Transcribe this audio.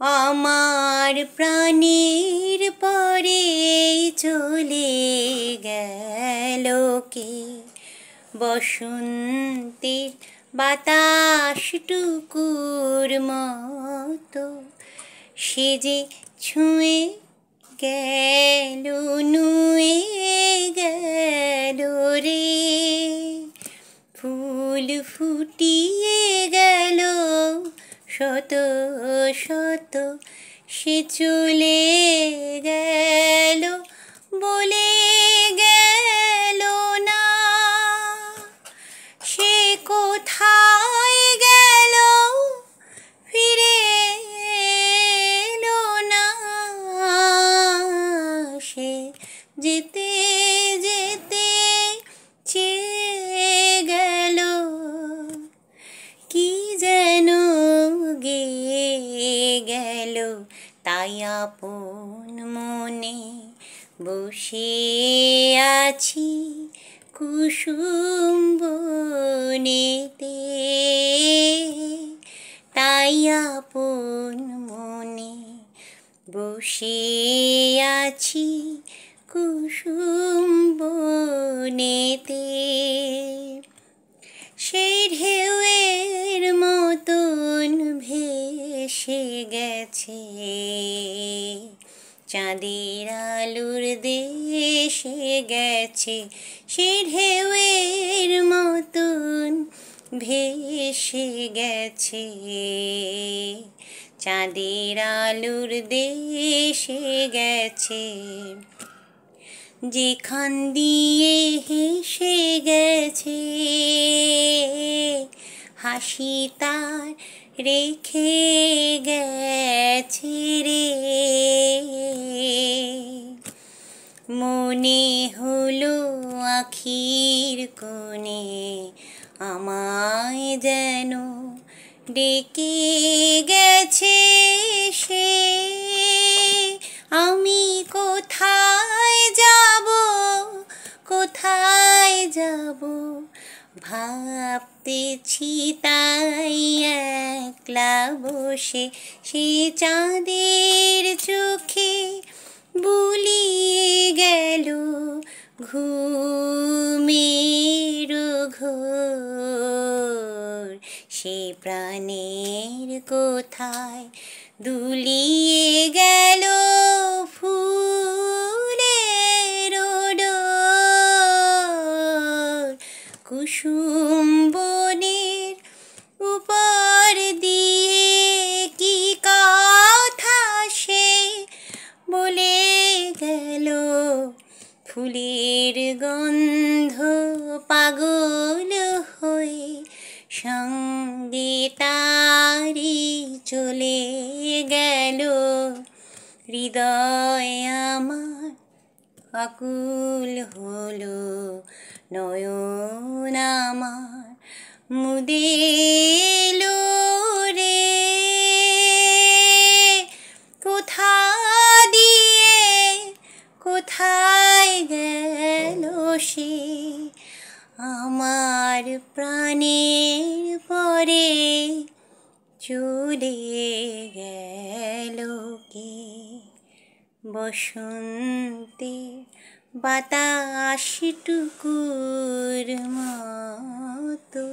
আমার প্রাণীর পরে চলে গেল কে? বসন্তের বাতাস টুকুর মতো সে যে ছুঁয়ে গেল, নুয়ে গেল রে। ফুল ফুটিয়ে শত শত সে চলে গেল বলে গেল তাই আপন মনে বসে আছি কুসুম বনেতে। তাই আপন মনে বসে আছি কুসুম বনেতে। ভেসে গেছে। চাঁদের আলুর দেশে গেছে সে ঢেউয়ের মতন ভেসে গেছে। চাঁদের আলুর দেশে গেছে। যেখান দিয়ে হেসে গেছে হাসি তার রেখে গেছি রে। মনে হলো আখির কোণে আমায় যেন ডেকে গেছে সে। আমি কোথায় যাব কোথায় যাব ভাবতেছি তাই একলা বসে সে চাঁদের চোখে বুলিয়ে গেল ঘুমের ঘোর। সে প্রাণের কোথায় দুলিয়ে গেল ফুলের কুসুম ফুলের গন্ধ পাগল হয়ে সঙ্গে তারি চলে গেল। হৃদয় আমার আকুল হলো, নয়ন আমার মুদেলো। কোথায় গেল সে আমার প্রাণের পরে চলে গেল কে? বসন্তে বাতাস টুকুর মতো